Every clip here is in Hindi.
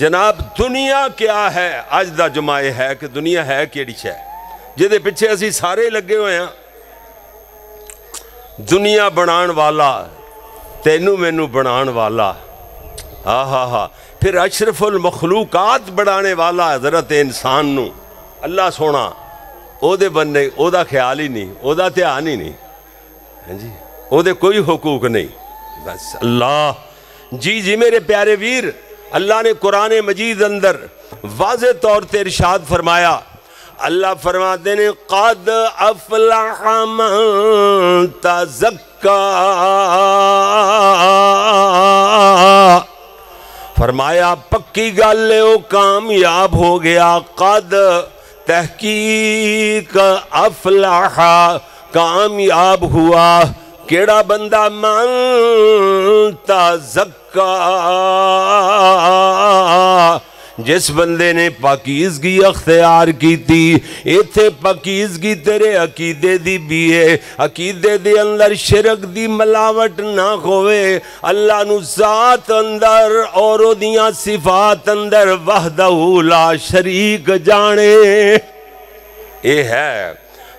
जनाब दुनिया क्या है अज का जुमा यह है कि दुनिया है कि शह जिदे पिछे असी सारे लगे हुए हैं दुनिया बना वाला तेनू मैनू बना वाला हा हा हा फिर अशरफुल मखलूकात बनाने वाला हज़रत इंसान नू अल्लाह सोना ओदे बनने ओदा ख्याल ही नहीं ओदा ध्यान ही नहीं हाँ जी ओदे कोई हुकूक नहीं बस अल्लाह जी जी मेरे प्यारे वीर अल्लाह ने कुरान मजीद अंदर वाज तौर पर इरशाद फरमाया। अल्लाह फरमाते ने कद तजक्का। फरमाया, पक्की गल कामयाब हो गया। कद तहकीक अफलाहा, कामयाब हुआ। केड़ा बंदा मानता जक्का जिस बंदे ने पाकिजगी अख्तियार की इथे पाकिजगी तेरे अकीदे दी भी है। अकीदे दे अंदर शिरक दी मिलावट ना होवे। अल्लाह नु जात अंदर और सिफात अंदर वहदहू ला शरीक जाने ये है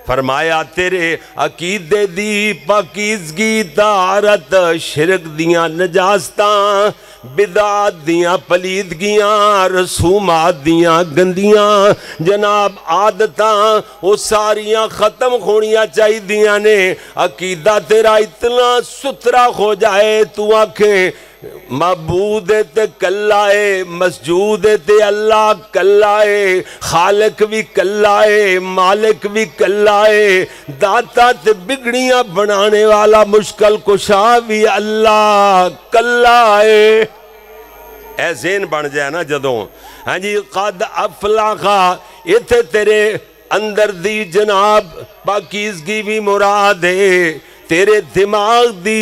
फरमाया, तेरे अकीदे दी पाकिजगी तारत शिरक दियाँ नजास्तां, बिदात दियाँ पलीदगियाँ, रसूमात दियाँ गंदियाँ। जनाब, आदत वो सारियाँ ख़त्म होनिया चाहिए ने। अकीदा तेरा इतना सुथरा हो जाए, तू आखें मबूद ते कला है मसजूद ते अल्लाह कला है खालक भी कला है मालिक भी कला है दाता ते बिगड़ियाँ बनाने वाला मुश्किल कुशा भी अल्लाह कला है ऐसेन बन जाए ना जदों। हाँ जी, कद अफला खा इथे तेरे अंदर दी जनाब पाकिजगी भी मुराद है, तेरे दिमाग दी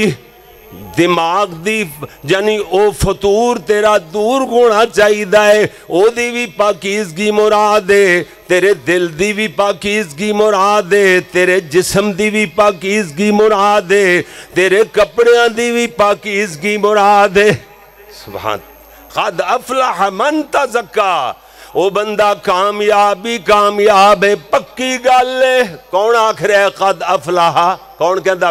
दिमाग दी यानी ओ फतूर तेरा दूर होना चाहिए। है ओदी भी पाकिजगी मुराद है, तेरे दिल दी भी पाकिजगी मुराद है, तेरे जिस्म दी भी पाकिजगी मुराद है, तेरे कपड़िया दी भी पाकिजगी मुराद है। सुबह खद अफलाह मन तजक्का। ओ बंदा कामयाब ही कामयाब है, पक्की गल है। कौन आख रहा है कद अफलाह? कौन कहता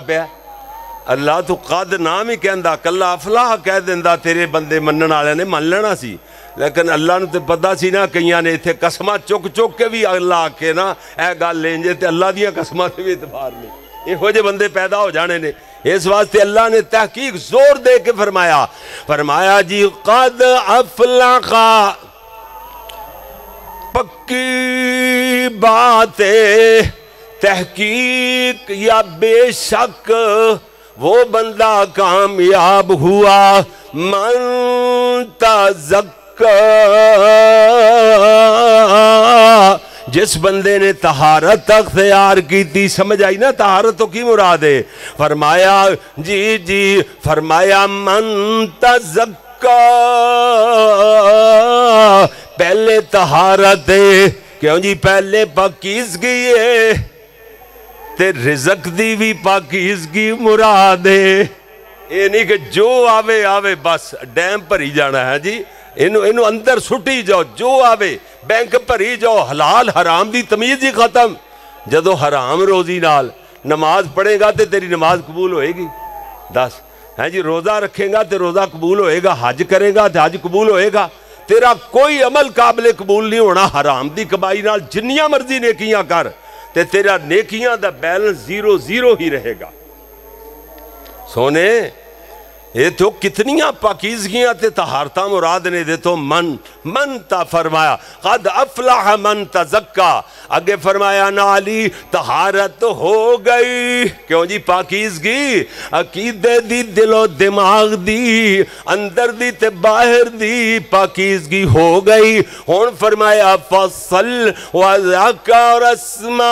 पाया अल्लाह तू कद नाम ही कहता कला अफलाह कह दिंदा तेरे बंदे मनने वाले ने मन लेना सी लेकिन अल्लाह ਨੂੰ ਤੇ ਪਤਾ ਸੀ ਨਾ ਕਈਆਂ ਨੇ ਇੱਥੇ ਕਸਮਾਂ ਚੁੱਕ ਚੁੱਕ ਕੇ ਵੀ ਅੱਲਾ ਆਕੇ ਨਾ ਇਹ ਗੱਲ ਲੈਂਜੇ ਤੇ ਅੱਲਾ ਦੀਆਂ ਕਸਮਾਂ ਤੇ ਵੀ ਇਤਬਾਰ ਨਹੀਂ ਇਹੋ ਜਿਹੇ ਬੰਦੇ ਪੈਦਾ ਹੋ ਜਾਣੇ ਨੇ इस वास्ते अल्लाह ने तहकीक जोर दे के फरमाया फरमाया जी कद अफला का पक्की बात तहकीक या बेशक वो बंदा कामयाब हुआ मन तजक्का जिस बंदे ने तहारत अख्तियार की थी, समझ आई ना तहारत तो की मुराद? है फरमाया, जी जी, फरमाया मन तजक्का पहले तहारत, क्यों जी, पहले पाकिजगी है? ते रिजक दी भी पाकिजगी मुराद है ये नहीं कि जो आवे आवे बस डैम भरी जाना है जी इन इन अंदर सुटी जाओ जो आवे बैंक भरी जाओ हलाल हराम की तमीज ही खत्म जो हराम रोजी नाल नमाज़ पढ़ेगा तो तेरी नमाज़ कबूल होएगी दस है जी रोज़ा रखेगा तो रोज़ा कबूल होएगा हज करेगा तो हज कबूल होएगा तेरा कोई अमल काबिल कबूल नहीं होना हराम की कमाई नाल जिन्नियाँ मर्ज़ी नेकियाँ कर ते तेरा नेकियाँ का बैलेंस ज़ीरो ज़ीरो ही रहेगा सोने ये तो कितनियाँ पाकिजगियाँ ते तहारता मुराद ने दे तो मन मन ता फरमाया, कद अफलाह मन तजक्का। आगे फरमाया नाली तहारत हो गई। क्यों जी पाकिजगी? अकीदे दी, दिलो दिमाग दी, अंदर दी ते बाहर दी पाकिजगी हो गई। हुन फरमाया, फ़सल वज़का रस्मा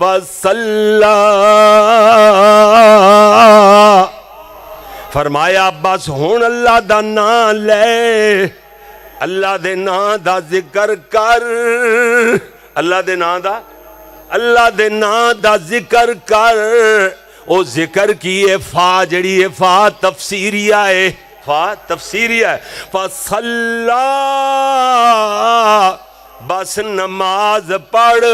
फसल्ला। फरमाया, बस हूँ अल्लाह का ना ले। अल्लाह के ना का ज़िक्र कर। अल्लाह के ना का अल्लाह के ना का ज़िक्र कर। ओ ज़िक्र की है फा, जड़ी है फा तफसीरिया है फा तफसीरिया है। फसल्ला। बस नमाज़ पढ़।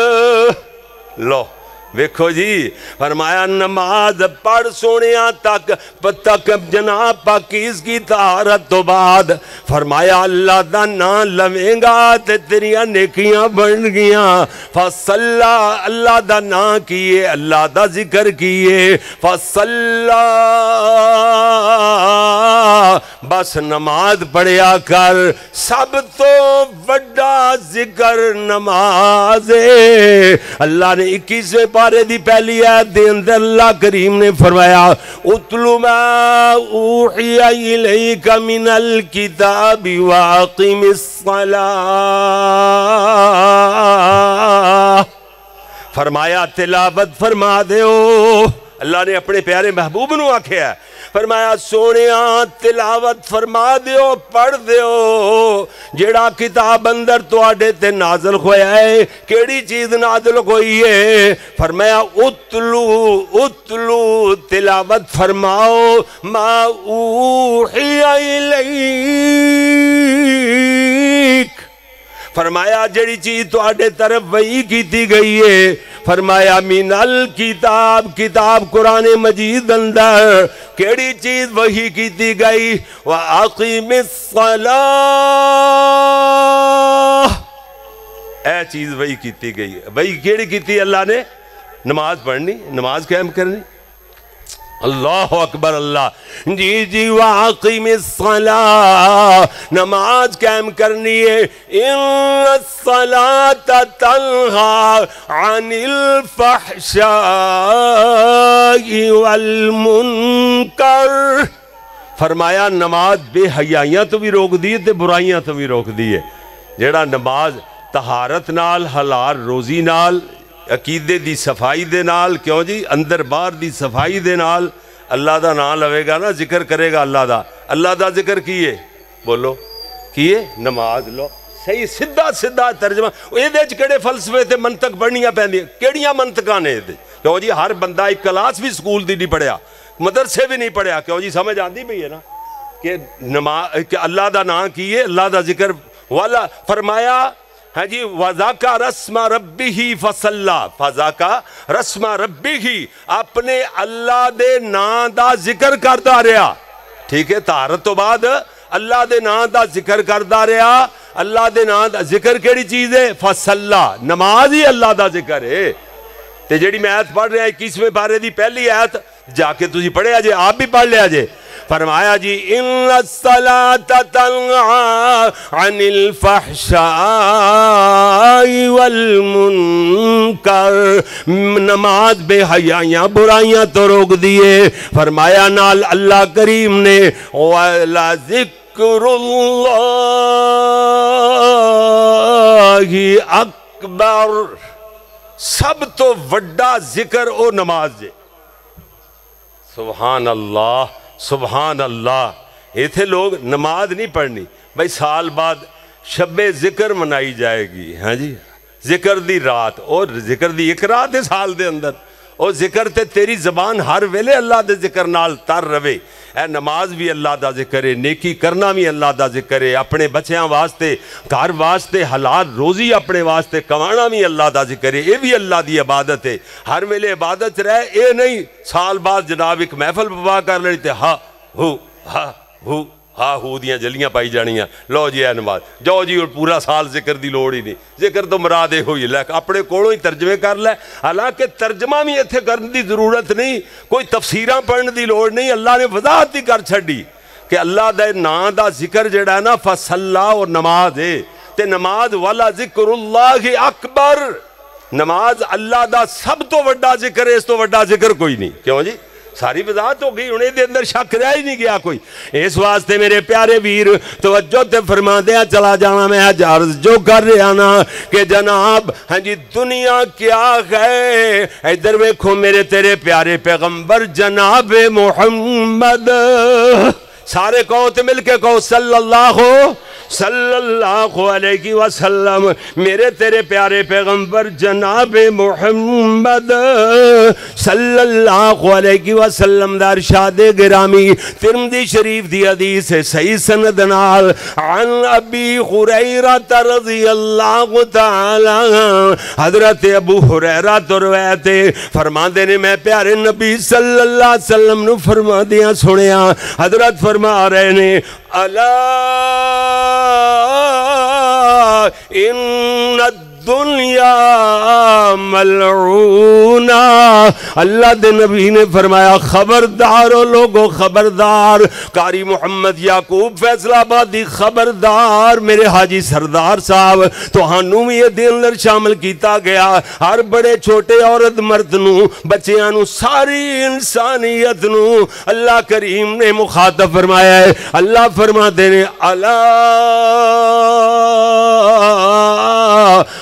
लो, वेखो जी, फरमाया, नमाज़ पढ़ सोने तक तक जनाब पाकिज की तारत तो बाद। फरमाया, अल्लाह का ना लवेगा तो तेरिया नेकियाँ बन गया फसल्ला, अल्लाह का ना किए, अल्लाह का ज़िक्र किए। फसल्ला। बस नमाज़ पढ़िया कर, सब तो बड़ा ज़िक्र नमाज़ अल्लाह ने इक्कीसवें पारे दी पहली आयत दे अंदर, अल्लाह करीम ने फरमाया, उतलु मा ऊहिया इलैका मिनल किताबि वाकिमिस फरमाया, तिलावत फरमा दो अल्लाह ने अपने प्यारे महबूब न आख्या फरमाया सोने तिलावत फरमा दियो, पढ़ दियो। जेड़ा किताब अंदर थोड़े ते नाजल होया है, केड़ी चीज़ नाजल होई है? फरमाया, उतलू उतलू, तिलावत फरमाओ मा इलैक फरमाया, जड़ी चीज़ थोड़े तरफ़ वही की गई है। फरमाया, मीनल किताब किताब कुरान मजीद अंदर केड़ी चीज़ वही की गई? वह अकीम ए चीज़ वही की गई वही केड़ी की अल्लाह ने? नमाज़ पढ़नी, नमाज़ कैम करनी। अल्लाह अकबर, अल्लाह। जी जी, वाकई में सला। नमाज़ कैम करनी है। इन सला तलहा अनिल मुनकर। फरमाया, नमाज़ बेहयाइयाँ तो भी रोक दी है बुराइयाँ तो भी रोक दी है। जेड़ा नमाज़ तहारत नाल, हलाल रोजी नाल अकीदे की सफ़ाई दे नाल क्यों जी अंदर बाहर की सफ़ाई दे नाल अल्लाह का नाम लवेगा ना ज़िक्र करेगा अल्लाह का अल्लाह का ज़िक्र की है बोलो की है नमाज़ लो सही सीधा सीधा तर्जमा ये फलसफे ते मनतक पढ़निया पैंदियाँ केड़ियाँ मनतका ने क्यों जी हर बंदा एक क्लास भी स्कूल की नहीं पढ़िया मदरसे भी नहीं पढ़िया क्यों जी समझ आती पई है ना कि नमाज़ अल्लाह का नाम की है अल्लाह का ज़िक्र वाला फरमाया है जी, वजाका रस्मा रबी ही फसल्ला। फजाका रस्मा रबी ही। अपने अल्लाह दे नां दा ज़िक्र करता रहा। ठीक है, तारत तो बाद अल्लाह दे नां दा ज़िक्र करता रहा। अल्लाह दे नां दा ज़िक्र केड़ी चीज़ है? फसल्ला। नमाज़ ही अल्लाह दा ज़िक्र है। ते जेड़ी मैं आयत पढ़ रहा, इक्कीसवें बारे दी पहली ऐत, जाके तुझी पढ़िया जे, आप भी पढ़ लिया जे। फरमाया जी अनिल मुनकर। नमाज़ बेहयाइयाँ बुराइयाँ तो रोक दिए। फरमाया, नाल अल्लाह करीम ने अकबर। सब तो वड्डा ज़िक्र ओ नमाज़ सुबहान अल्लाह। सुबहान अल्लाह इतने लोग नमाज़ नहीं पढ़नी। भाई, साल बाद शबे ज़िक्र मनाई जाएगी हाँ जी? ज़िक्र दी रात, और ज़िक्र दी एक रात है साल के अंदर। और ज़िक्र ते तेरी जबान हर वेले अल्लाह के ज़िक्र तर रवे। ए नमाज़ भी अल्लाह का ज़िक्र है, नेकी करना भी अल्लाह का ज़िक्र है। अपने बच्चों वास्ते, घर वास्ते हालात रोजी अपने वास्ते कमाना भी अल्लाह का ज़िक्र है। ये भी अल्लाह की इबादत है। हर वेले इबादत रहे ये नहीं, साल बाद जनाब एक महफल पवा कर तो हा, हु हा, हु। हा हू दियाँ जलियाँ पाई जानिया लो जी है नमाज़ जाओ जी और पूरा साल ज़िक्र की लड़ ही नहीं ज़िक्र तो मुराद यो ही लै अपने को ही तर्जमे कर लै हालाँकि तर्जमा भी इतने करने की ज़रूरत नहीं कोई तफसीर पढ़ने की लड़ नहीं अल्लाह ने वजाहत ही कर छी कि अल्लाह के नां का ज़िक्र जड़ा ना फसल्ला और नमाज़ है तो नमाज़ वाला ज़िक्र अकबर नमाज़ अल्लाह का सब तो व्डा ज़िक्र है इस तो व्डा ज़िक्र कोई नहीं क्यों जी सारी वजाहत हो गई, उन्हें अंदर शक रह ही नहीं गया कोई। इस वास्ते मेरे प्यारे वीर, तवज्जो ते फरमा दिया चला जाना मैं अर्ज़ जो कर रहा ना, कि जनाब हाँ जी, दुनिया क्या है? इधर वेखो मेरे तेरे प्यारे पैगंबर, जनाब मोहम्मद। सारे कहो तो मिल के कहो, सल्लल्लाहु सल्लल्लाहु अलैहि वसल्लम, मेरे तेरे प्यारे पैगंबर जनाब मोहम्मद सल्लल्लाहु अलैहि वसल्लम दा इरशाद गिरामी तिरमिजी शरीफ दी हदीस है, सही सनद नाल, अन अबी हुरैरा रज़ियल्लाहु तआला हज़रत अबू हुरैरा तो रवायत फरमाते ने, मैं प्यारे नबी सल्लल्लाहु अलैहि वसल्लम नु फरमा दिया सुनिया हज़रत फरमा रहे ने अला इन दुनिया मलूना अल्लाह दे नबी ने फरमाया, खबरदार लोगो, खबरदार। कारी मुहम्मद याकूब फैसलाबादी, खबरदार। मेरे हाजी सरदार साहब, तहनू तो भी ये अंदर शामिल किया गया। हर बड़े छोटे औरत मर्द न बच्चों सारी इंसानियत अल्लाह करीम ने मुखातब फरमाया है। अल्लाह फरमा देने अला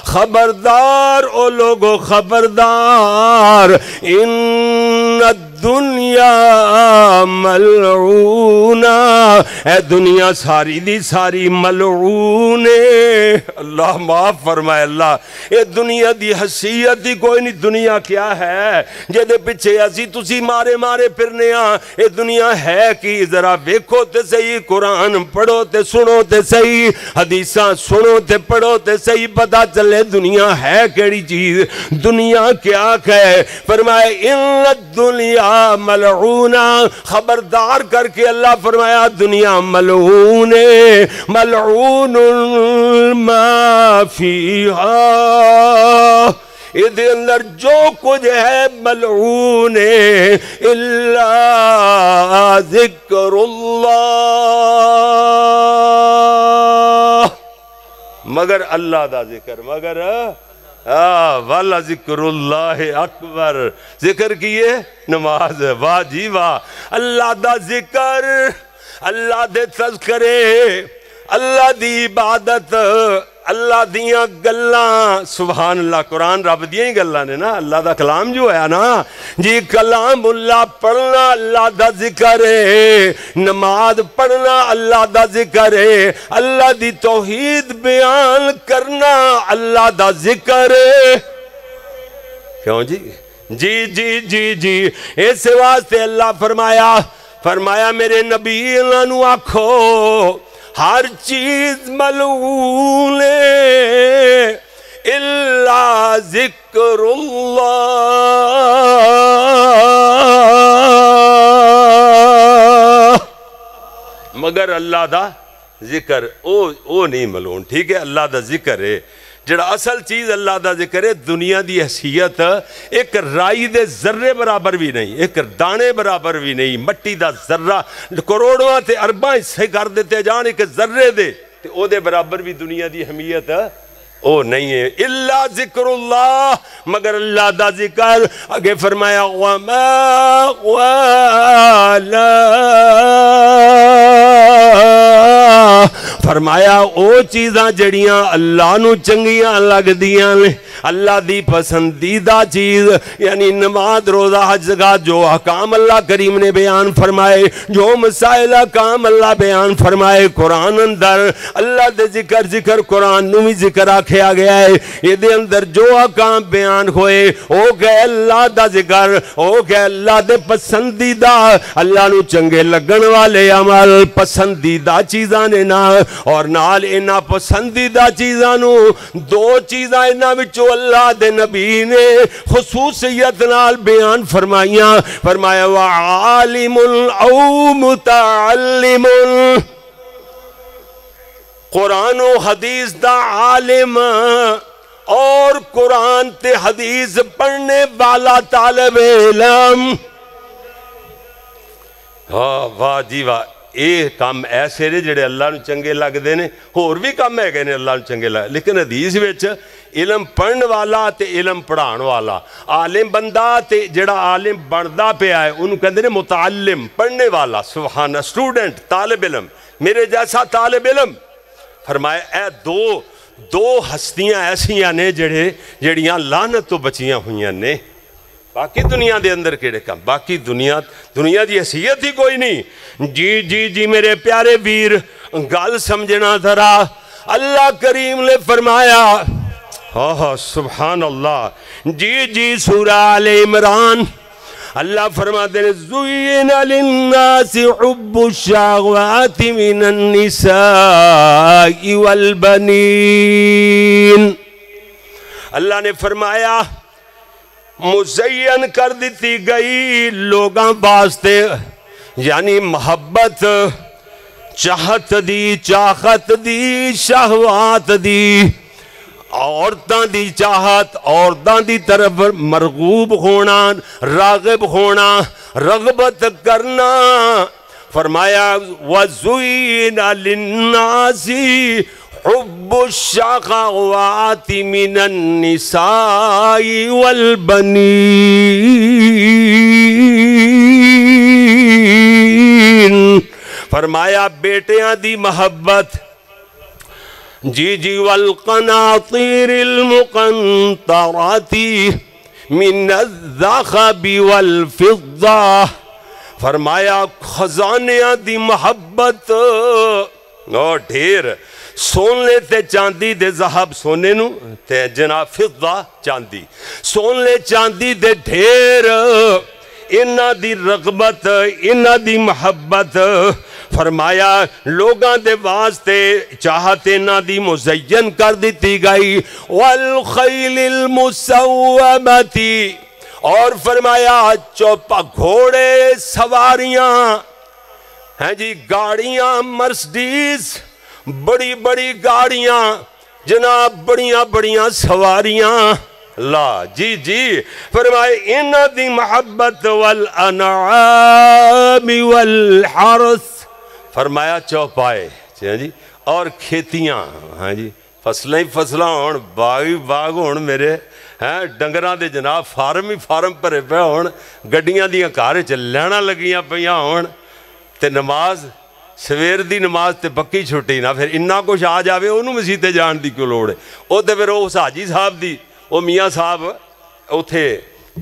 खबरदार ओ लोगो खबरदार। इन दुनिया मलूना ए दुनिया सारी दी सारी मलूने अल्लाह माफ़ फरमाए, अल्लाह ये दुनिया दी हसीयत ही कोई नहीं दुनिया क्या है? जेदे पिछे असी तुसी मारे मारे फिरने ये दुनिया है कि? जरा वेखो ते सही, कुरान पढ़ो ते सुनो ते सही, हदीसा सुनो ते पढ़ो ते सही, पता चले दुनिया है केड़ी चीज़, दुनिया क्या है? फरमाए इन दुनिया मलऊना खबरदार करके अल्लाह फरमाया दुनिया मलऊन मलून माफ़ी इधर अंदर जो कुछ है मलून ज़िक्र मगर अल्लाह का ज़िक्र मगर वाला ज़िक्र अकबर। ज़िक्र किए? नमाज़ वाह जी वाह। अल्लाह का ज़िक्र, अल्लाह दे तस्करे अल्लाह दी इबादत। अल्लाह दियाँ गल्लां सुभान अल्लाह कुरान रब दियाँ ही गल्लां ने ना। अल्लाह दा कलाम जो है ना, जी कलाम अल्लाह पढ़ना अल्लाह दा ज़िक्र है। नमाज़ पढ़ना अल्लाह दा ज़िक्र है। अल्लाह दी तौहीद बयान करना अल्लाह दा ज़िक्र है। क्यों जी? जी जी जी जी। इस वास्ते अल्लाह फरमाया फरमाया मेरे नबी इन्हों आखो हर चीज़ मलूल इल्ला जिक्रुल्लाह। मगर अल्लाह दा ज़िक्र, ओ ओ नहीं मलून, ठीक है, अल्लाह का ज़िक्र है। ਜਿਹੜਾ ਅਸਲ ਚੀਜ਼ ਅੱਲਾ ਦਾ ਜ਼ਿਕਰ ਹੈ ਦੁਨੀਆ ਦੀ ਹਸੀਅਤ ਇੱਕ ਰਾਈ ਦੇ ਜ਼ਰਰੇ ਬਰਾਬਰ ਵੀ ਨਹੀਂ ਇੱਕ ਦਾਣੇ ਬਰਾਬਰ ਵੀ ਨਹੀਂ ਮਿੱਟੀ ਦਾ ਜ਼ਰਰਾ ਕਰੋੜਾਂ ਤੇ ਅਰਬਾਂ ਹਿੱਸੇ ਕਰ ਦਿੱਤੇ ਜਾਣ ਇੱਕ ਜ਼ਰਰੇ ਦੇ ਤੇ ਉਹਦੇ ਬਰਾਬਰ ਵੀ ਦੁਨੀਆ ਦੀ ਹਮੀਅਤ ओ नहीं है इल्ला जिक्रुल्लाह मगर अल्लाह दा जिक्र आगे फरमाया वमा वाला फरमाया ओ चीज़ा जड़िया अल्लाह चंगियाँ लगदियाँ ने। अल्लाह दी पसंदीदा चीज़, यानी नमाज़, रोजा, हज जगह जो हकाम अल्लाह करीम ने बयान फरमाए, जो मसाइल हकाम अल्लाह बयान फरमाए, कुरान अंदर अल्लाह दे ज़िक्र ज़िक्र कुरान भी ज़िक्र आख्या गया है ये अंदर जो हकाम बयान होए, ओ गए अल्लाह दा ज़िक्र, ओ गए अल्लाह दे पसंदीदा, अल्लाह नु चंगे लगन वाले अमल पसंदीदा चीज़ा ने ना, और नाल इन्हां पसंदीदा चीज़ा दो चीज़ा इन्हां विचों अल्लाह दे नबी ने खसूसियत नाल बयान फरमाइया। फरमाया, वा आलिमुल औ मुतअल्लिमुल। कुरान हदीस दा आलिम और कुरान ते हदीस पढ़ने वाला तालब इलम हाँ वाह जी वाह। ਇਹ ਕੰਮ ਐਸੇ ਨੇ ਜਿਹੜੇ ਅੱਲਾ ਨੂੰ ਚੰਗੇ ਲੱਗਦੇ ਨੇ, ਹੋਰ ਵੀ ਕੰਮ ਹੈਗੇ ਨੇ ਅੱਲਾ ਨੂੰ ਚੰਗੇ ਲੱਗ, ਲੇਕਿਨ ਹਦੀਸ ਵਿੱਚ ਇਲਮ ਪੜਨ ਵਾਲਾ ਤੇ ਇਲਮ ਪੜਾਉਣ ਵਾਲਾ, ਆਲਿਮ ਬੰਦਾ ਤੇ ਜਿਹੜਾ ਆਲਿਮ ਬਣਦਾ ਪਿਆ ਹੈ, ਉਹਨੂੰ ਕਹਿੰਦੇ ਨੇ ਮੁਤਅੱਲਿਮ ਪੜਨੇ ਵਾਲਾ ਸੁਭਾਨ ਸਟੂਡੈਂਟ, ਤਾਲਿਬ ਇਲਮ, ਮੇਰੇ ਜੈਸਾ ਤਾਲਿਬ ਇਲਮ। ਫਰਮਾਇਆ ਇਹ ਦੋ ਦੋ ਹਸਤੀਆਂ ਐਸੀਆਂ ਨੇ ਜਿਹੜੇ, ਜਿਹੜੀਆਂ ਲਾਨਤ ਤੋਂ ਬਚੀਆਂ ਹੋਈਆਂ ਨੇ। बाकी दुनिया के अंदर केड़े काम? बाकी दुनिया दुनिया की हैसीयत ही कोई नहीं। जी जी जी, मेरे प्यारे वीर, गल समझना जरा। अल्लाह करीम ने फरमाया हाँ हाँ सुबहान अल्लाह जी जी, सूरा आल इमरान। अल्लाह वल बनीन। अल्लाह ने फरमाया मुजयन कर दी गई लोगों वास्ते, यानी मोहब्बत, चाहत दी चाहत दी, शहवात दी। औरतों की चाहत, औरतों की तरफ़ मरगूब होना, रागब होना, रगबत करना। फरमाया, वजुईन लिन्नासी हुब्बुशाखावाति मिनन निसाई वल बनीन फरमाया बेटियाँ दी मोहब्बत जी जी वल कनातीरिल मुकंतराती मिनज़्ज़ख़बी वल फिज़्ज़ा फरमाया खजानिया दी मोहब्बत ओ ढेर सोने ते चांदी दे जहाब सोने नु ते जनाब फिजा चांदी सोने चांदी दे ढेर इन्हों दी रगबत इन्हों दी मोहब्बत फरमाया लोगों के वास्ते चाहत इन्हों दी मुजयन कर दी गई वल खैलिल मुसवमती और फरमाया चौपा घोड़े सवारियाँ हैं जी गाड़ियाँ मर्सडीज़ बड़ी बड़ी गाड़ियाँ, जनाब बड़िया बड़िया सवारियाँ। ला, जी जी। फरमाए की मोहब्बत वल अनामी वल फरमाया, चौपाए, जी और खेतियाँ हाँ जी। फ़सलें ही फ़सलों हो बाग ही बाग हो मेरे, हैं। डंगर के जनाब फार्म ही फार्म भरे पे हो गड्डिया घर च लैना लगियाँ पे हो नमाज़ सवेर की नमाज़ तो पक्की छुट्टी ना फिर इन्ना कुछ आ जाए उन्होंने मसीते जान की क्यों लड़ है वो तो फिर उस हाजी साहब की वो मियाँ साहब उथे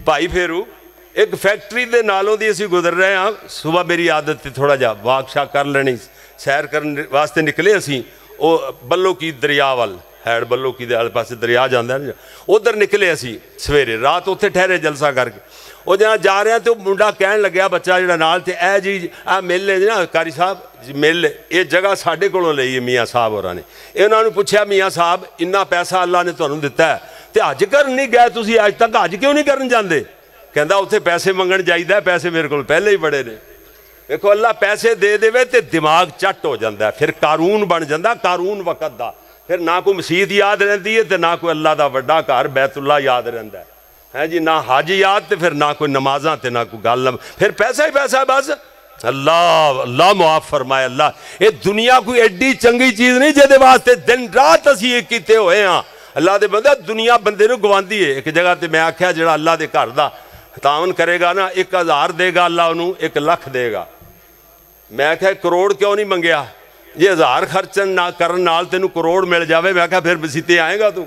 भाई फेरू एक फैक्ट्री के नालों की असं गुजर रहे हाँ सुबह मेरी आदत है थोड़ा जा वाक शाक कर लेनी सैर करने वास्ते निकले असी वो बल्लो की दरिया वाल हैड बल्लो की आले पास दरिया जाता उधर निकले असी सवेरे रात उत्थे ठहरे जलसा करके वो जहाँ जा रहा तो मुंडा कह लग्या बच्चा जो नाल तो ए जी आ मेले ना कारी साहब मेले ये जगह साढ़े को ली है मियाँ साहब और ने इन्होंने पूछा मियाँ साहब इन्ना पैसा अल्लाह ने तुम्हें दिता है तो अज कर नहीं गए तुम अज तक अज क्यों नहीं कर जाते कहता उत्थे पैसे मंगन जाइए पैसे मेरे को पहले ही बड़े ने देखो अल्लाह पैसे दे दे तो दिमाग झट हो जाता है फिर कानून बन जाता कानून वकत का फिर ना कोई मसीत याद रही है तो ना कोई अल्लाह का व्डा घर बैतुल्ला याद रहा है है जी, ना हज याद तो फिर ना कोई नमाजा तो ना कोई गल फिर पैसा ही पैसा बस। अल्लाह अल्लाह मुआफ फरमाए, अल्लाह। ये दुनिया कोई एडी चंगी चीज़ नहीं जेदे वास्ते दिन रात असी एक किते हुए हाँ अल्लाह के बंदे, दुनिया बंदे गवादी है। एक जगह तो मैं आख्या जो अल्लाह के घर का तावन करेगा ना एक हज़ार देगा अल्लाह उन्होंने एक लख देगा। मैं आख्या करोड़ क्यों नहीं मंगया जे हज़ार खर्चन ना करन तेन करोड़ मिल जाए मैं आख्या फिर बसीते आएगा तू।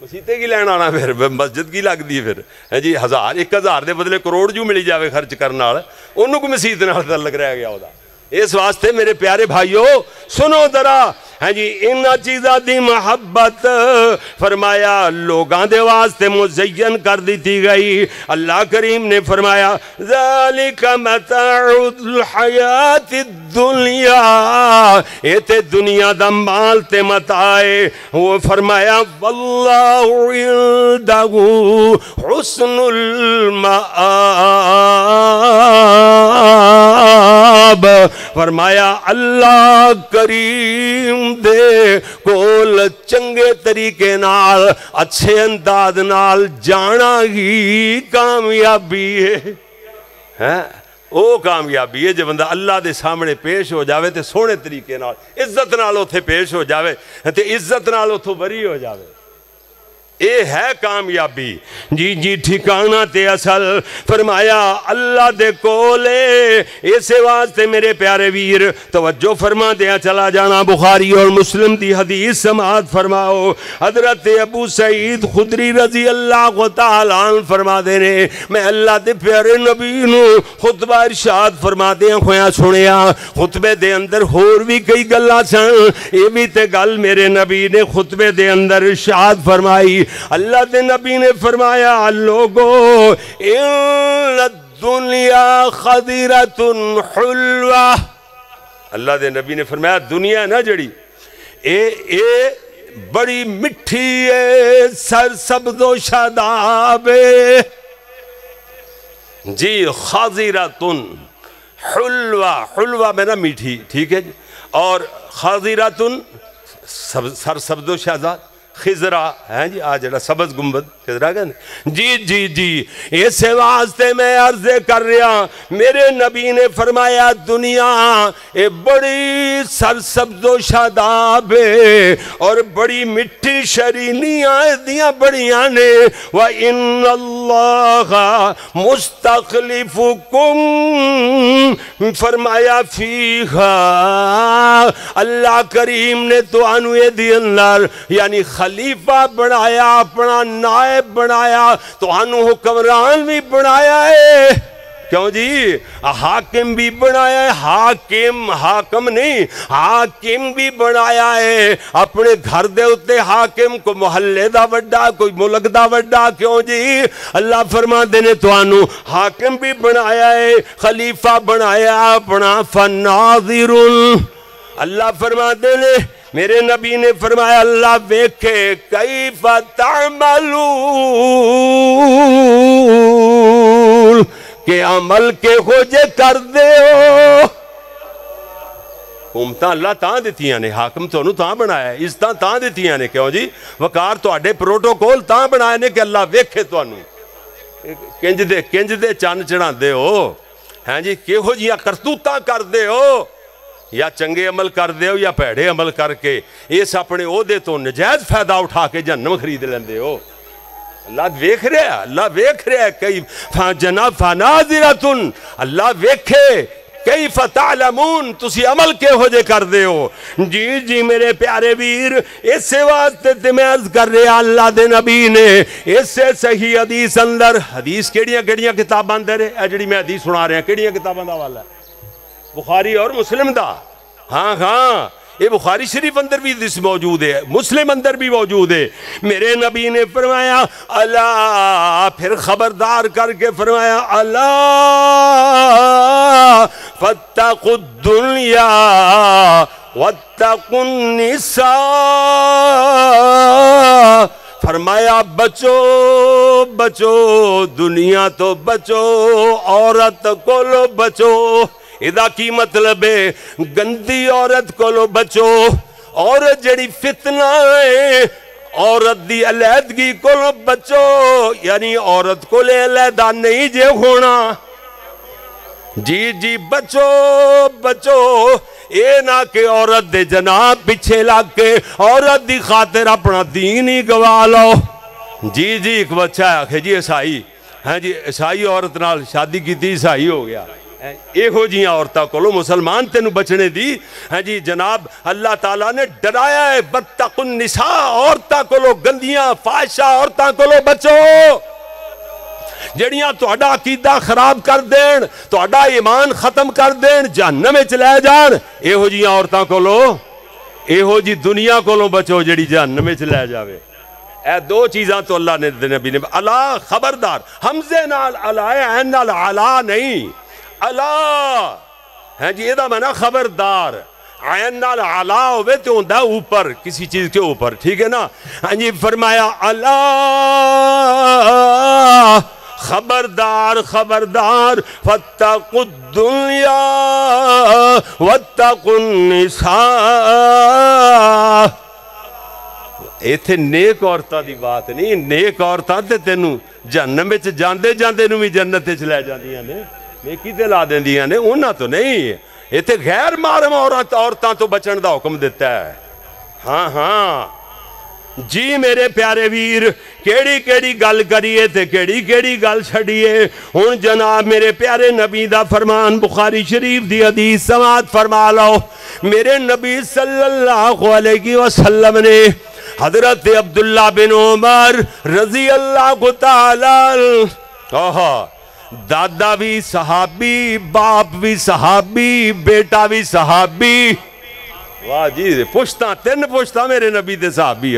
मसीते की लैन आना फिर मस्जिद की लगती है फिर है जी हज़ार एक हज़ार के बदले करोड़ जू मिली जाए खर्च करने उन्होंने कोई मसीत तलक रह गया वह इस वास्ते मेरे प्यारे भाईओ सुनो जरा। है जी इन चीज़ों की मोहब्बत, फरमाया, लोगों के वास्ते मुजयन कर दी गई। अल्लाह करीम ने फरमाया दुनिया, ये दुनिया का माल ते मताए वो फरमाया, वल्लाहु हुस्नुल माब फरमाया अल्लाह करीम दे कोल चंगे तरीके नाल अच्छे अंदाज नाल जाना ही कामयाबी है हैं ਉਹ ਕਾਮਯਾਬੀ ਹੈ ਜੇ ਬੰਦਾ ਅੱਲਾਹ ਦੇ ਸਾਹਮਣੇ ਪੇਸ਼ ਹੋ ਜਾਵੇ ਤੇ ਸੋਹਣੇ ਤਰੀਕੇ ਨਾਲ ਇੱਜ਼ਤ ਨਾਲ ਉੱਥੇ ਪੇਸ਼ ਹੋ ਜਾਵੇ ਤੇ ਇੱਜ਼ਤ ਨਾਲ ਉੱਥੋਂ ਬਰੀ ਹੋ ਜਾਵੇ ये है कामयाबी। जी जी ठिकाना ते असल। फरमाया, अल्लाह दे कोले इसे वास्ते मेरे प्यारे वीर, तवज्जो फरमा दिया चला जाना। बुखारी और मुस्लिम दी हदीस समात फरमाओ। हज़रत अबू सईद खुदरी रज़ी अल्लाह को तआला फरमा दे ने, मैं अल्लाह दे प्यारे नबी खुतबा इरशाद फरमा दे खोया सुनिया। खुतबे दे अंदर होर भी कई गल्लां सन। ये भी ते गल मेरे नबी ने खुतबे दे अंदर इरशाद फरमाई। अल्लाह के नबी ने फरमाया, लोगो दुनिया खदीरा तुन हुलवा। अल्लाह के नबी ने फरमाया, दुनिया ना जड़ी? ए ए बड़ी मिठी है, सर सब दो शादाबे जी खाजीरातुन हुलवा हुलवा में ना मीठी, ठीक है जी? और खाजीरातुन सब, सर शब्दो शादाब। खिजरा है जी आ जरा सबज गुंबद। का जी जी जी। इस वास्ते मैं अर्ज़ कर रहा, मेरे नबी ने फरमाया, दुनिया ये बड़ी सरसब्जो शादाब और बड़ी मिट्टी शरीनिया दिया बड़िया ने। व इन अल्लाह मुस्तखलिफुकुम। फरमाया, फीहा, अल्लाह करीम ने तो अनु अंदर यानी खलीफा बनाया, अपना नायब बनाया तो हुक्मरान भी बनाया है। क्यों जी? हाकिम भी बनाया है, हाकिम, हाकम नहीं, हाकिम भी बनाया है। अपने घर दे उत्ते हाकिम को मोहल्ले का वड्डा, कोई मुल्क का वड्डा, क्यों जी? अल्लाह फरमा ने तो हाकिम भी बनाया है, खलीफा बनाया, अपना फनाजिरुल अल्लाह फरमा ने मेरे नबी ने फरमाया अल्लाह वेखे कई फतमलू के अमल के खोजे कर दे हुकूमत अल्लाह ता दित्तियां ने हाकम ਤੁਹਾਨੂੰ ਤਾਂ ਬਣਾਇਆ ਇਜ਼ਤਾਂ ਤਾਂ ਦਿੱਤੀਆਂ ਨੇ ਕਿਉਂ ਜੀ ਵਕਾਰ ਤੁਹਾਡੇ ਪ੍ਰੋਟੋਕੋਲ ਤਾਂ ਬਣਾਏ ਨੇ ਕਿ ਅੱਲਾ ਵੇਖੇ ਤੁਹਾਨੂੰ ਕਿੰਜ ਦੇ ਕਿੰਜ ਦੇ ਚੰਨ ਚੜਾਉਂਦੇ ਹੋ हैं जी ਕਿਹੋ ਜੀਆਂ ਕਰਤੂਤਾਂ ਕਰਦੇ ਹੋ ਜਾਂ ਚੰਗੇ ਅਮਲ ਕਰਦੇ ਹੋ ਜਾਂ ਭੈੜੇ ਅਮਲ ਕਰਕੇ, ਇਸ ਆਪਣੇ ਉਹਦੇ ਤੋਂ ਨਜਾਇਜ਼ ਫਾਇਦਾ ਉਠਾ ਕੇ ਜਨਮ ਖਰੀਦ ਲੈਂਦੇ ਹੋ। ਅੱਲਾ ਵੇਖ ਰਿਹਾ, ਅੱਲਾ ਵੇਖ ਰਿਹਾ ਕਈ ਫਾਜਨਾ ਫਨਾਜ਼ਿਰਤੁਨ ਅੱਲਾ ਵੇਖੇ, ਕਈ ਫਤਾਲਮੂਨ ਤੁਸੀਂ ਅਮਲ ਕਿਹੋ ਜੇ ਕਰਦੇ ਹੋ? ਜੀ ਜੀ ਮੇਰੇ ਪਿਆਰੇ ਵੀਰ, ਇਸੇ ਵਾਸਤੇ ਤੇ ਮੈਂ ਅਰਜ਼ ਕਰ ਰਿਹਾ ਅੱਲਾ ਦੇ ਨਬੀ ਨੇ, ਇਸੇ ਸਹੀ ਹਦੀਸ ਅੰਦਰ, ਹਦੀਸ ਕਿਹੜੀਆਂ ਕਿਹੜੀਆਂ ਕਿਤਾਬਾਂ ਅੰਦਰ ਹੈ? ਜਿਹੜੀ ਮੈਂ ਹਦੀਸ ਸੁਣਾ ਰਿਹਾ, ਕਿਹੜੀਆਂ ਕਿਤਾਬਾਂ ਦਾ ਹਵਾਲਾ ਹੈ? बुखारी और मुस्लिम का हाँ हाँ। ये बुखारी शरीफ अंदर भी दिस मौजूद है। मुस्लिम अंदर भी मौजूद है। मेरे नबी ने फरमाया, अल्लाह। फिर खबरदार करके फरमाया, अल्लाह फतकुद्दुनिया वत्तकुन्निसा फरमाया, बचो बचो, दुनिया तो बचो, औरत को लो बचो। ਇਹਦਾ ਕੀ ਮਤਲਬ ਹੈ ਗੰਦੀ ਔਰਤ ਕੋਲੋਂ ਬਚੋ ਔਰਤ ਜਿਹੜੀ ਫਿਤਨਾ ਹੈ औरत दी अलहदगी को बचो यानी औरत को ले अलहदा नहीं जे होना जी जी बचो बचो ये ना कि औरत दे जनाब पीछे लग के औरत दी खातिर अपना दीन ही गवा लो जी जी एक बच्चा आखे जी ईसाई है जी ईसाई औरत नाल शादी की ईसाई हो गया ਇਹੋ ਜੀਆਂ ਔਰਤਾਂ ਕੋਲੋਂ ਮੁਸਲਮਾਨ ਤੈਨੂੰ ਬਚਣੇ ਦੀ ਹੈ ਜੀ ਜਨਾਬ ਅੱਲਾਹ ਤਾਲਾ ਨੇ ਡਰਾਇਆ ਹੈ ਬਤਕੁਨ ਨਿਸਾ ਔਰਤਾਂ ਕੋਲੋਂ ਗੰਦੀਆਂ ਫਾਹਿਸ਼ਾ ਔਰਤਾਂ ਕੋਲੋਂ ਬਚੋ ਜਿਹੜੀਆਂ ਤੁਹਾਡਾ ਅਕੀਦਾ ਖਰਾਬ ਕਰ ਦੇਣ ਤੁਹਾਡਾ ਈਮਾਨ ਖਤਮ ਕਰ ਦੇਣ ਜਹੰਨਮ ਵਿੱਚ ਲੈ ਜਾਣ ਇਹੋ ਜੀਆਂ ਔਰਤਾਂ ਕੋਲੋਂ ਇਹੋ ਜੀ ਦੁਨੀਆ ਕੋਲੋਂ ਬਚੋ ਜਿਹੜੀ ਜਹੰਨਮ ਵਿੱਚ ਲੈ ਜਾਵੇ ਇਹ ਦੋ ਚੀਜ਼ਾਂ ਤੋਂ ਅੱਲਾ ਨੇ ਨਬੀ ਨੇ ਅਲਾ ਖਬਰਦਾਰ ਹਮਜ਼ੇ ਨਾਲ ਅਲਾ ਐਨ ਨਾਲ ਅਲਾ ਨਹੀਂ अला है जी यदा मैं खबरदार आयन नाल अला होवे तो होंदा ऊपर किसी चीज के ऊपर ठीक है ना हाँ जी फरमाया अला खबरदार खबरदार फतकुद्दुनिया वतकुन्निसा इथे नेक औरतां की बात नहीं नेक औरतां ते तेनू जन्नम ਵਿੱਚ ਜਾਂਦੇ ਜਾਂਦੇ ਨੂੰ ਵੀ ਜੰਨਤ ਵਿੱਚ ਲੈ ਜਾਂਦੀਆਂ ਨੇ ਨੇਕੀ ਤੇ ਲਾ ਦਿੰਦੀਆਂ ਨੇ ਉਹਨਾਂ ਤੋਂ ਨਹੀਂ ਇੱਥੇ ਗੈਰ ਮਾਰਮ ਔਰਤ ਔਰਤਾਂ ਤੋਂ ਬਚਣ ਦਾ ਹੁਕਮ ਦਿੱਤਾ ਹੈ ਹਾਂ ਹਾਂ ਜੀ ਮੇਰੇ ਪਿਆਰੇ ਵੀਰ ਕਿਹੜੀ ਕਿਹੜੀ ਗੱਲ ਕਰੀਏ ਤੇ ਕਿਹੜੀ ਕਿਹੜੀ ਗੱਲ ਛੱਡੀਏ ਹੁਣ ਜਨਾਬ ਮੇਰੇ ਪਿਆਰੇ ਨਬੀ ਦਾ ਫਰਮਾਨ ਬੁਖਾਰੀ ਸ਼ਰੀਫ ਦੀ ਹਦੀਸ ਸਮਾਤ ਫਰਮਾ ਲਓ ਮੇਰੇ ਨਬੀ सल्लल्लाहु अलैहि वसल्लम ने हजरत अब्दुल्ला बिन उमर रजी अल्लाह तआला ओहो दादा भी सहाबी, बाप भी सहाबी, बेटा भी सहाबी। वाह जी, पुश्ता तीन पुश्ता मेरे नबी दे सहाबी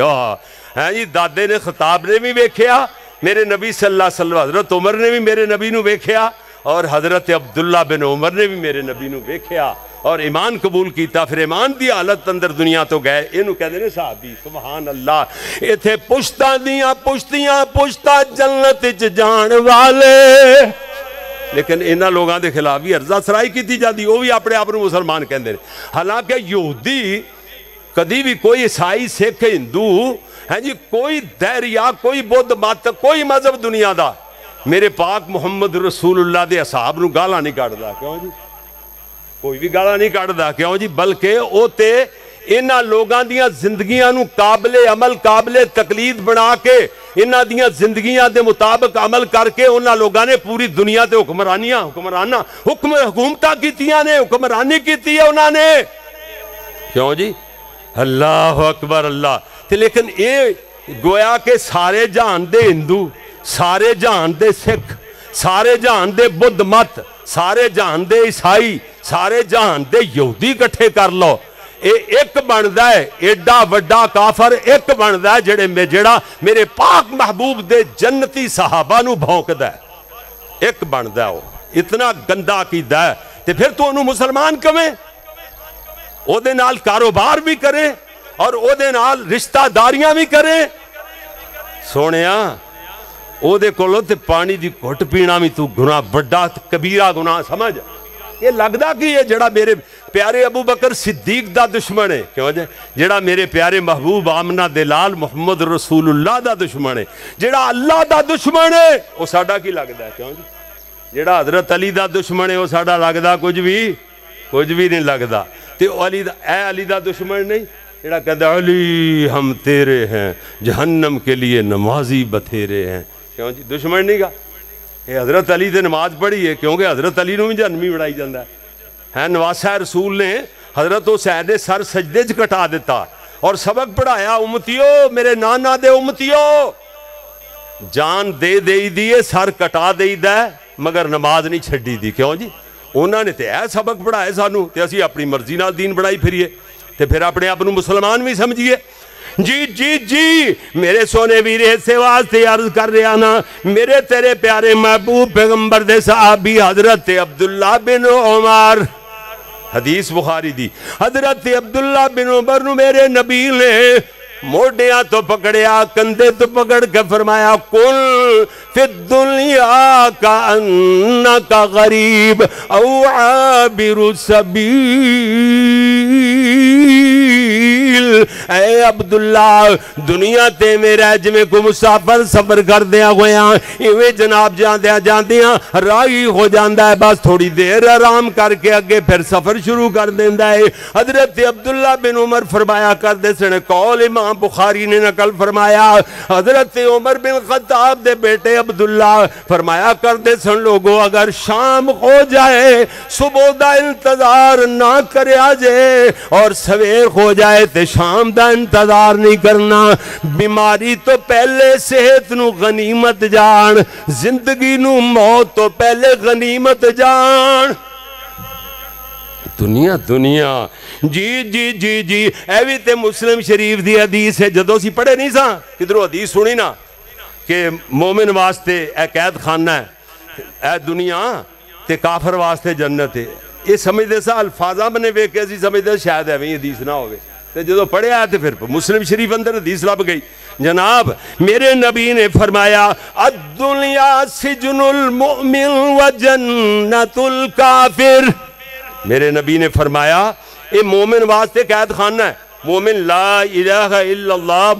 है जी, दादे ने खिताब ने भी वेख्या मेरे नबी सल्ला सल्ला हज़रत उमर ने भी मेरे नबी नेख्या वेख्या और हज़रत अब्दुल्ला बिन उमर ने भी मेरे नबी न वेख्या और ईमान कबूल किया फिर ईमान की हालत अंदर दुनिया तो गए। इनू कहते हैं साहबी सुबहान अल्लाह इतने पुश्ता दियाँ पुश्तियाँ पुश्ता जन्नत जान वाले। लेकिन इन्होंने लोगों के खिलाफ भी अर्जा सराई की जाती वह भी अपने आप में मुसलमान कहें हालाँकि यूदी कभी भी कोई ईसाई, सिख, हिंदू, है जी, कोई दैरिया, कोई बुद्ध मत, कोई मज़हब दुनिया का मेरे पाक मुहम्मद रसूल के असाब न गाला नहीं कटता क्यों जी? ਕੋਈ ਵੀ ਗਾਲਾਂ ਨਹੀਂ ਕੱਢਦਾ, ਕਿਉਂ ਜੀ? ਬਲਕਿ ਉਹ ਤੇ ਇਹਨਾਂ ਲੋਕਾਂ ਦੀਆਂ ਜ਼ਿੰਦਗੀਆਂ ਨੂੰ ਕਾਬਲੇ ਅਮਲ, ਕਾਬਲੇ ਤਕਲੀਦ ਬਣਾ ਕੇ ਇਹਨਾਂ ਦੀਆਂ ਜ਼ਿੰਦਗੀਆਂ ਦੇ ਮੁਤਾਬਕ ਅਮਲ ਕਰਕੇ ਉਹਨਾਂ ਲੋਕਾਂ ਨੇ ਪੂਰੀ ਦੁਨੀਆ ਤੇ ਹੁਕਮਰਾਨੀਆਂ, ਹੁਕਮਰਾਨਾ, ਹੁਕਮ, ਹਕੂਮਤਾਂ ਕੀਤੀਆਂ ਨੇ, ਹੁਕਮਰਾਨੀ ਕੀਤੀ ਹੈ ਉਹਨਾਂ ਨੇ। ਕਿਉਂ ਜੀ? ਅੱਲਾਹੁ ਅਕਬਰ ਅੱਲਾ ਤੇ ਲੇਕਿਨ ਇਹ ਗੋਇਆ ਕਿ ਸਾਰੇ ਜਹਾਨ ਦੇ ਹਿੰਦੂ, ਸਾਰੇ ਜਹਾਨ ਦੇ ਸਿੱਖ, ਸਾਰੇ ਜਹਾਨ ਦੇ ਬੁੱਧ ਮਤ, ਸਾਰੇ ਜਹਾਨ ਦੇ ਈਸਾਈ ਸਾਰੇ ਜਹਾਨ ਦੇ ਯਹੂਦੀ ਇਕੱਠੇ ਕਰ ਲਓ। ਇਹ ਇੱਕ ਬਣਦਾ ਹੈ ਐਡਾ ਵੱਡਾ ਕਾਫਰ ਇੱਕ ਬਣਦਾ ਜਿਹੜੇ ਜਿਹੜਾ ਮੇਰੇ ਪਾਕ ਮਹਿਬੂਬ ਦੇ ਜੰਨਤੀ ਸਹਾਬਾ ਨੂੰ ਭੌਂਕਦਾ ਇੱਕ ਬਣਦਾ ਉਹ। ਇਤਨਾ ਗੰਦਾ ਕੀਦਾ ਤੇ ਫਿਰ ਤੂੰ ਉਹਨੂੰ ਮੁਸਲਮਾਨ ਕਵੇਂ? ਉਹਦੇ ਨਾਲ ਕਾਰੋਬਾਰ ਵੀ ਕਰੇ ਔਰ ਉਹਦੇ ਨਾਲ ਰਿਸ਼ਤਾਦਾਰੀਆਂ ਵੀ ਕਰੇ। ਸੋਹਣਿਆ, ਉਹਦੇ ਕੋਲੋਂ ਤੇ ਪਾਣੀ ਦੀ ਘੁੱਟ ਪੀਣਾ ਵੀ ਤੂੰ ਗੁਨਾਹ ਵੱਡਾ ਕਬੀਰਾ ਗੁਨਾਹ ਸਮਝ। ਇਹ ਲੱਗਦਾ ਕਿ ਇਹ ਜਿਹੜਾ ਮੇਰੇ ਪਿਆਰੇ ਅਬੂ ਬਕਰ ਸਿੱਦੀਕ ਦਾ ਦੁਸ਼ਮਣ ਹੈ? ਕਿਉਂ ਜੇ? ਜਿਹੜਾ ਮੇਰੇ ਪਿਆਰੇ ਮਹਬੂਬ ਆਮਨਾ ਦਿਲਾਲ ਮੁਹੰਮਦ ਰਸੂਲullah ਦਾ ਦੁਸ਼ਮਣ ਹੈ। ਜਿਹੜਾ ਅੱਲਾ ਦਾ ਦੁਸ਼ਮਣ ਹੈ, ਉਹ ਸਾਡਾ ਕੀ ਲੱਗਦਾ ਕਿਉਂ ਜੀ? ਜਿਹੜਾ ਹਜ਼ਰਤ ਅਲੀ ਦਾ ਦੁਸ਼ਮਣ ਹੈ, ਉਹ ਸਾਡਾ ਲੱਗਦਾ ਕੁਝ ਵੀ ਕੁਝ ਵੀ ਨਹੀਂ ਲੱਗਦਾ। ਤੇ ਉਹ ਅਲੀ ਦਾ ਇਹ ਅਲੀ ਦਾ ਦੁਸ਼ਮਣ ਨਹੀਂ, ਜਿਹੜਾ ਕਹਿੰਦਾ, ਅਲੀ, ਹਮ ਤੇਰੇ ਹੈ, ਜਹੰਨਮ ਕੇ ਲਈ ਨਮਾਜ਼ੀ ਬਥੇਰੇ ਹੈ। ਕਿਉਂ ਜੀ? ਦੁਸ਼ਮਣ ਨਹੀਂਗਾ ਇਹ ਹਜ਼ਰਤ ਅਲੀ ਦੇ ਨਮਾਜ਼ ਪੜ੍ਹੀ ਹੈ ਕਿਉਂਕਿ ਹਜ਼ਰਤ ਅਲੀ ਨੂੰ ਵੀ ਜਨਮੀ ਬਣਾਈ ਜਾਂਦਾ ਹੈ। ਨਵਾਸਾ ਰਸੂਲ ਨੇ ਹਜ਼ਰਤ ਹੁਸੈਨ ਦੇ ਸਰ ਸਜਦੇ 'ਚ ਕਟਾ ਦਿੱਤਾ ਔਰ ਸਬਕ ਪੜਾਇਆ ਉਮਤਿਓ, ਮੇਰੇ ਨਾਨਾ ਦੇ ਉਮਤਿਓ, ਜਾਨ ਦੇ ਦੇਈ ਦੀ ਸਰ ਕਟਾ ਦੇਈਦਾ ਮਗਰ ਨਮਾਜ਼ ਨਹੀਂ ਛੱਡੀ ਦੀ। ਕਿਉਂ ਜੀ? ਉਹਨਾਂ ਨੇ ਤੇ ਇਹ ਸਬਕ ਪੜਾਏ ਸਾਨੂੰ ਤੇ ਅਸੀਂ ਆਪਣੀ ਮਰਜ਼ੀ ਨਾਲ ਦੀਨ ਬਣਾਈ ਫਿਰੀਏ ਤੇ ਫਿਰ ਆਪਣੇ ਆਪ ਨੂੰ ਮੁਸਲਮਾਨ ਵੀ ਸਮਝੀਏ। जी जी जी। मेरे सोने वीर इसे वास्ते अर्ज़ कर रहा ना। मेरे तेरे प्यारे महबूब पैगंबर दे साहबी हज़रत अब्दुल्ला बिन उमर। हदीस बुखारी दी। हज़रत अब्दुल्ला बिन उमर मेरे नबी ने मोडिया तो पकड़िया, कंधे तो पकड़ के फरमाया, कुल फिर दुनिया का अन्ना का गरीब औ आबिरु सबी अब्दुल्ला दुनिया ते मेरा जिमें को मुसाफर सफ़र कर दिया हो इवें जनाब जाद्या राही हो जाता है, बस थोड़ी देर आराम करके अगे फिर सफ़र शुरू कर देता है। हज़रत अब्दुल्ला बिन उमर फरमाया करते सन, कौल इमाम बुखारी ने नकल फरमाया। हज़रत उमर बिन खताब दे बेटे अब्दुल्ला फरमाया करते सन, लोगो, अगर शाम हो जाए, सुबह का इंतज़ार ना कराया और सवेर हो जाए तो शाम शाम का इंतज़ार नहीं करना। बीमारी तो पहले सेहत न गनीमत जान, ज़िंदगी मौत तो पहले गनीमत जान। दुनिया दुनिया। जी जी जी जी। ए भी तो मुस्लिम शरीफ की हदीस है जो असी पढ़े नहीं सा अदीस सुनी ना, कि मोमिन वास्ते ए कैद खाना है ए दुनिया ते काफर वास्ते जन्नत है। ये समझते स, अल्फाजा मैंने वेखे समझते शायद एवं अदीस ना हो तो जो पढ़िया तो फिर मुस्लिम शरीफ अंदर हदीस लभ गई। जनाब, मेरे नबी ने फरमाया अदुलिया सिजनुल जन्नतुल काफिर। मेरे नबी ने फरमाया ये मोमिन वास्ते कैद खाना है। मोमिन, ला इलाहा इल्लल्लाह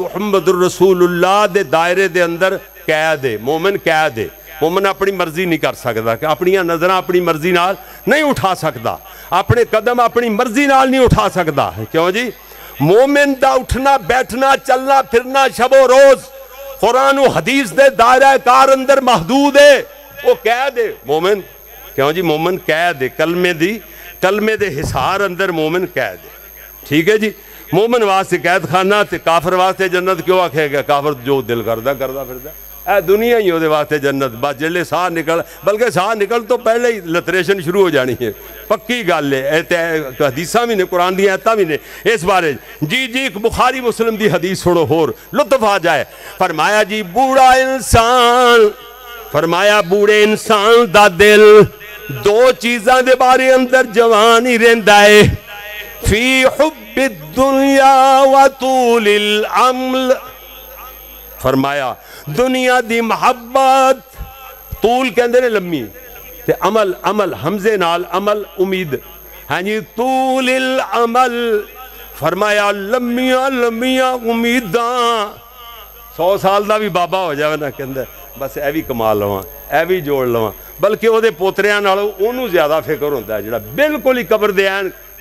रसूलुल्लाह दे दायरे दे अंदर कैद है। मोमिन कैद है। मोमन अपनी मर्ज़ी नहीं कर सकता अपन नज़र अपनी मर्ज़ी नहीं उठा सकता अपने कदम अपनी मर्ज़ी नहीं उठा सकता क्यों जी? मोमिन का उठना, बैठना, चलना, फिरना, शबो रोज। कुरान हदीस के दायरा कार अंदर महदूद है। वो कैद है, मोमिन। क्यों जी, मोमिन कैद है, कलमे की कलमे के हिसार अंदर मोमिन कैद है। ठीक है जी? मोमिन वास्ते कैद खाना तो काफर वास्ते जन्नत क्यों आखेगा? काफर जो दिल करता करता फिरता ए दुनिया ही वास्ते जन्नत, बस ज़िले साह निकल, बल्कि साह निकल तो पहले ही लतरेशन शुरू हो जानी है। पक्की गल है हदीसा भी ने, कुरान दी भी ने, इस बारे जी जी बुखारी मुस्लिम की हदीस सुनो होर, लुत्फ आ जाए। फरमाया जी, बूढ़ा इंसान, फरमाया बूढ़े इंसान का दिल दो चीज़ों के बारे अंदर जवान ही रहा है। फ़ी हुब दुनिया फरमाया दुनिया की मुहब्बत। तूल कहते लम्मी, ते अमल अमल, हमजे नाल अमल, उम्मीद। हाँ जी तूल इल अमल। फरमाया, लम्मिया लम्मिया उम्मीदा। सौ साल का भी बाबा हो जाए ना कहते बस यह भी कमा लवा यह भी जोड़ लवा। बल्कि वो पोतरिया ज़्यादा फ़िक्र है जोड़ा बिल्कुल ही कबर दे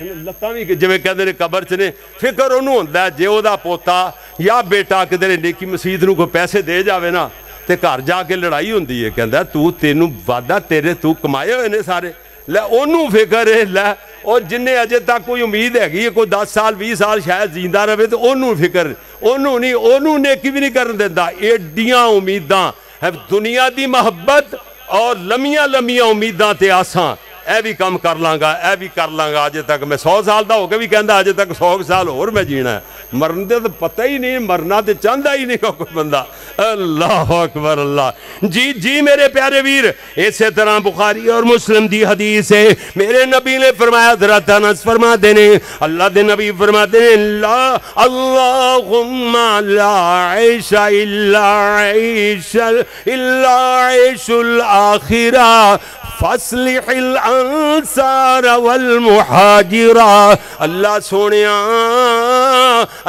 ਲੱਤਾਂ ਵੀ ਜਿਵੇਂ ਕਹਿੰਦੇ ਨੇ ਕਬਰ 'ਚ ਨੇ, ਫਿਕਰ ਉਹਨੂੰ ਹੁੰਦਾ ਜੇ ਉਹਦਾ ਪੋਤਾ ਜਾਂ ਬੇਟਾ ਕਿਤੇ ਨੇਕੀ ਮਸਜਿਦ ਨੂੰ ਕੋਈ ਪੈਸੇ ਦੇ ਜਾਵੇ ਨਾ, ਤੇ ਘਰ ਜਾ ਕੇ ਲੜਾਈ ਹੁੰਦੀ ਹੈ, ਕਹਿੰਦਾ ਤੂੰ ਤੈਨੂੰ ਵਾਦਾ ਤੇਰੇ ਤੂੰ ਕਮਾਏ ਹੋਏ ਨੇ ਸਾਰੇ। ਲੈ ਉਹਨੂੰ ਫਿਕਰ ਹੈ, ਲੈ ਉਹ ਜਿੰਨੇ ਅਜੇ ਤੱਕ ਕੋਈ ਉਮੀਦ ਹੈਗੀ ਹੈ, ਕੋਈ 10 ਸਾਲ 20 ਸਾਲ ਸ਼ਾਇਦ ਜਿੰਦਾ ਰਵੇ ਤੇ ਉਹਨੂੰ ਫਿਕਰ ਉਹਨੂੰ ਨਹੀਂ, ਉਹਨੂੰ ਨੇਕੀ ਵੀ ਨਹੀਂ ਕਰਨ ਦਿੰਦਾ। ਏਡੀਆਂ ਉਮੀਦਾਂ ਹੈ ਦੁਨੀਆ ਦੀ ਮੁਹੱਬਤ ਔਰ ਲੰਮੀਆਂ ਲੰਮੀਆਂ ਉਮੀਦਾਂ ਤੇ ਆਸਾਂ। ਇਹ ਵੀ ਕੰਮ ਕਰ ਲਾਂਗਾ ਇਹ ਵੀ ਕਰ ਲਾਂਗਾ ਅਜੇ ਤੱਕ ਮੈਂ 100 ਸਾਲ ਦਾ ਹੋ ਕੇ ਵੀ ਕਹਿੰਦਾ ਅਜੇ ਤੱਕ 100 ਸਾਲ ਹੋਰ ਮੈਂ ਜੀਣਾ ਮਰਨ ਦੇ ਤਾਂ ਪਤਾ ਹੀ ਨਹੀਂ ਮਰਨਾ ਤੇ ਚਾਹੁੰਦਾ ਹੀ ਨਹੀਂ ਕੋਈ ਬੰਦਾ ਅੱਲਾਹ ਅਕਬਰ ਅੱਲਾ जी जी मेरे प्यारे वीर इसी तरह बुखारी और मुस्लिम की हदीस है मेरे नबी ने फरमाया जरा तनस फरमा देने अल्लाह के नबी फरमा देने अल्लाह आखिरा फसलिल अंसार वल मुहाजिरा अल्लाह सोने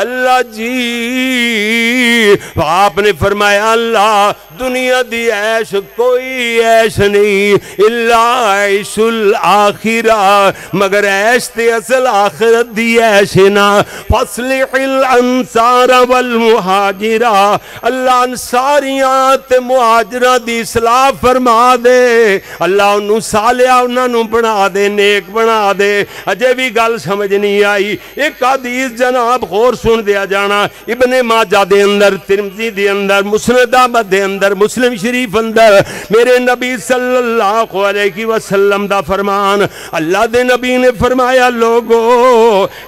अल्लाह जी आपने फरमाया अल्लाह दुनिया दी ऐश कोई ऐश नहीं इलाशुल आखिरा मगर ऐश ते असल आखिरत दी ऐश ना फसलिल अंसार वल मुहाजिरा अल्लाह अंसारियाँ ते मुहाजरा दी सलाह फरमा दे अल्लाह उन्होंने सालिया उन्होंने बना दे नेक बना दे अजे भी गल समझ नहीं आई एक आदीस जनाब होर सुन दिया जाना इबने माजा दे अंदर तिरमजी दे अंदर मुसनदाबाद दे अंदर मुस्लिम शरीफ अंदर मेरे नबी सल्लल्लाहु अलैहि वसल्लम दा फरमान अल्लाह दे नबी ने फरमाया लोगो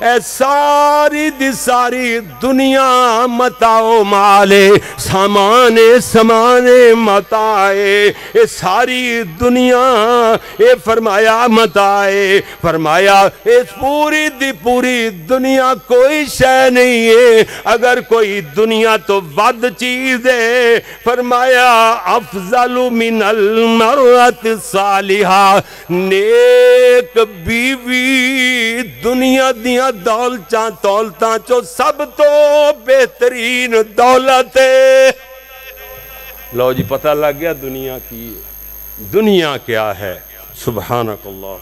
ए सारी दी सारी दुनिया मताओ माले सामाने समाने मताए ए सारी दुनिया ये फरमाया, मत आए। फरमाया, इस पूरी दी पूरी दुनिया कोई शह नहीं है। अगर कोई दुनिया तो वद चीज़ है। फरमाया, अफजल मिनल मरत सालिहा। नेक बीवी दुनिया दिया दौलत, दौलता चो सब तो बेहतरीन दौलत है। लो जी, पता लग गया दुनिया की है। दुनिया क्या है? सुबहानक अल्लाह